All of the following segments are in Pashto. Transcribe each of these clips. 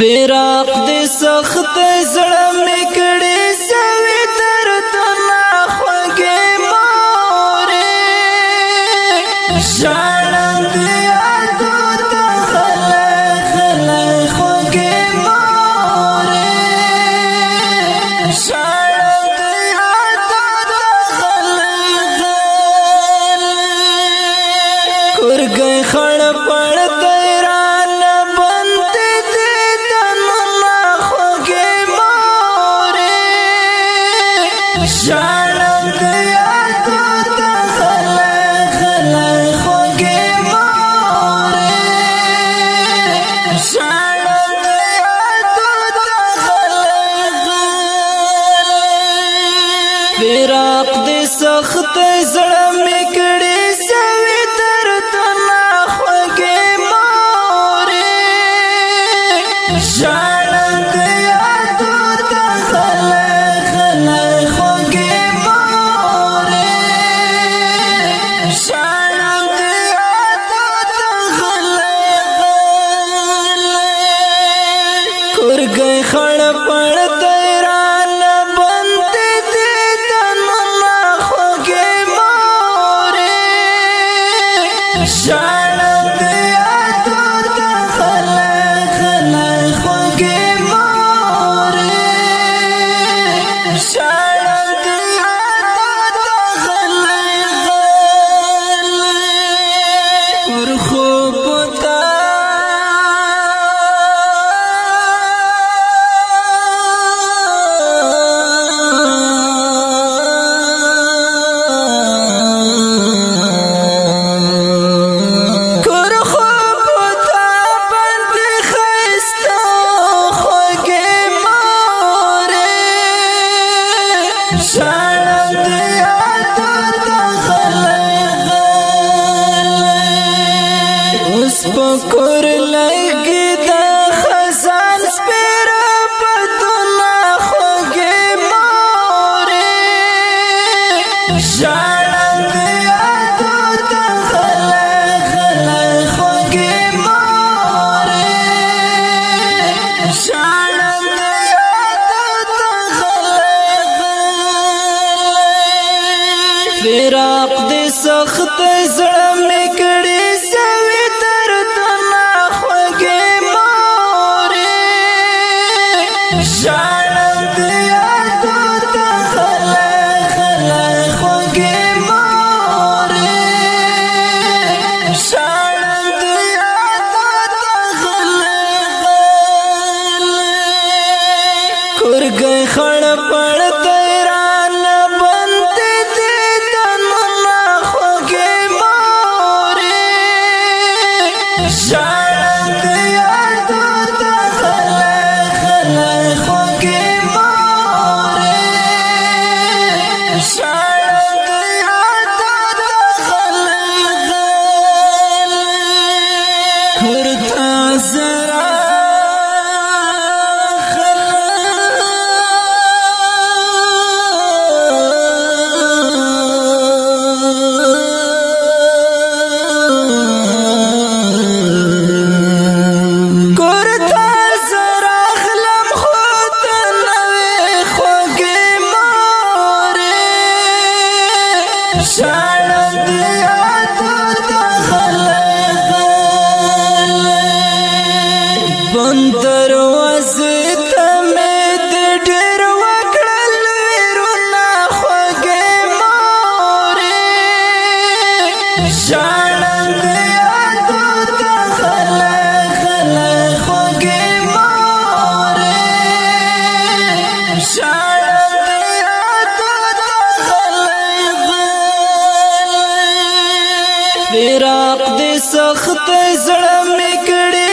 فراق دې سخت زړه مې کړې سوي تر تنا خوږې مورې شړند یادو ته خلا خلا خوږې مورې شړند یادو ته خلا خلا کورګې خړ پړ سپکر لگی دا خزان سپیر بدنا خوگی موری شارند یادو دا خلا خلا خوگی موری شارند یادو دا خلا خلا فراق دی سخت زرم نکر فراق دې سخت زړه میکړي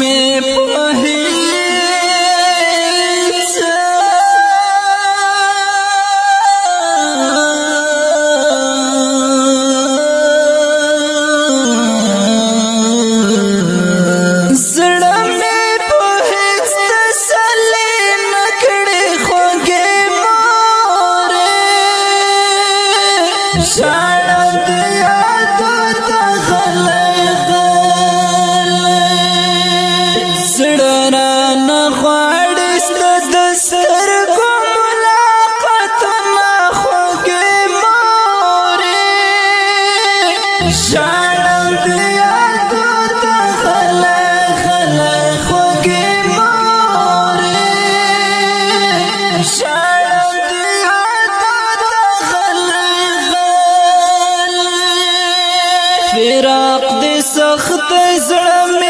में पहे فراق دې سخت زړه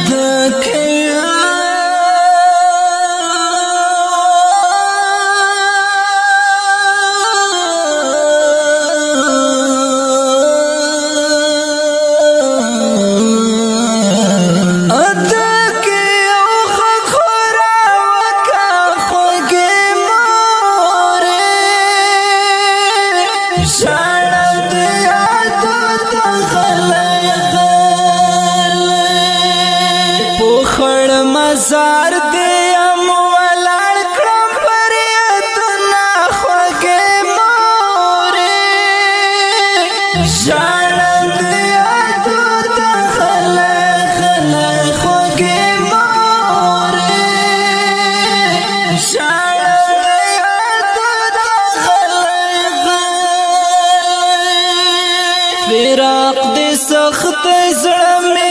گلزار دیم ولار کرم پریتنا خوگ موری جانت یادو تخل خل خوگ موری جانت یادو تخل خل فراق دی سخت زرمی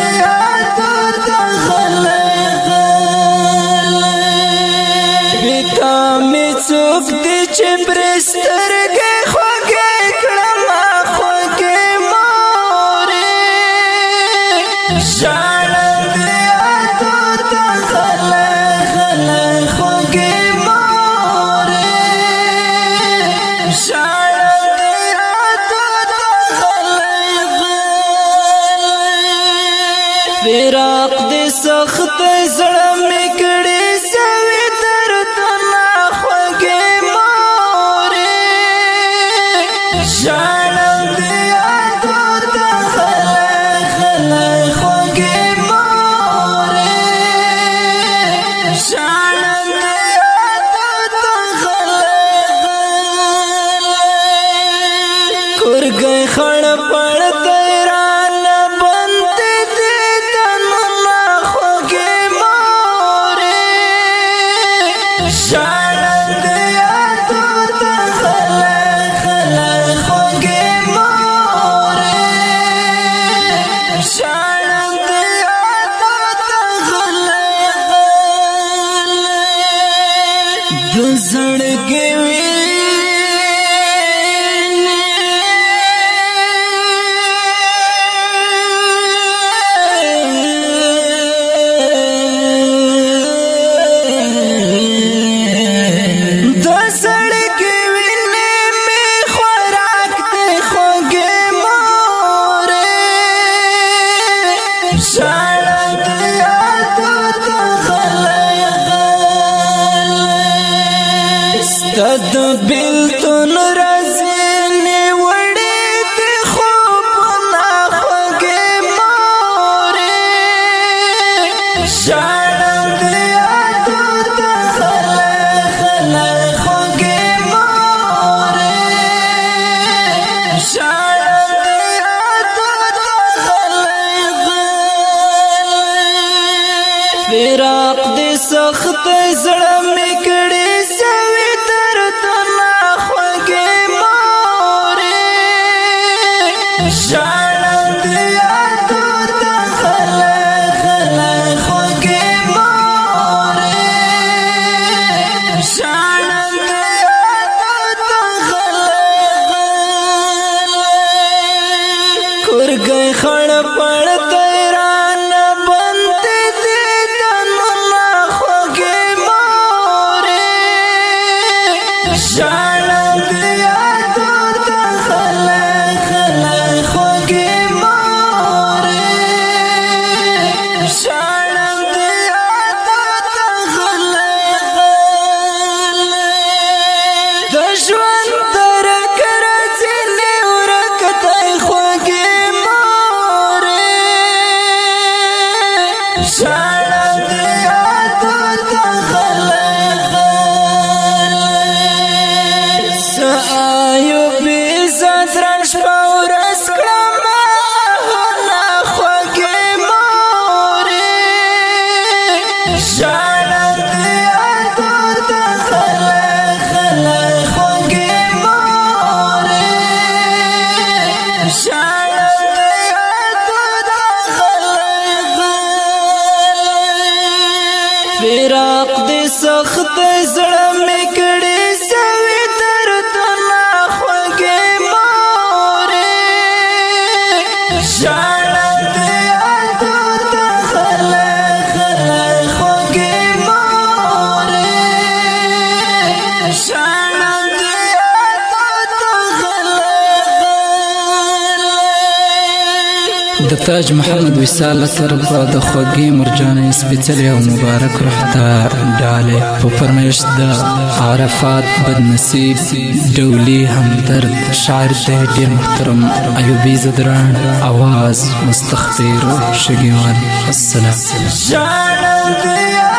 څوک دې چې پرسترګې خوګې کړم خوګې مورې شاړند اته ته خل خل خوګې مورې شاړند اته ته خل خل فراق دې سخت زړه خړ پړ تیران بند دې تن ما خوږه مورې شړند یا تو تخل خل خوږه مورې شړند یا تو تخل د زړګي د تاج محمد وصال سره په د خوږې مرجانې سپېڅلې او مبارک روح ته ډالې په فرمایش د عرفات بدنصیب ډولي همدرد شاعر ته ډېر محترم ایوبي زدران اواز مستخبر شګیوان السلام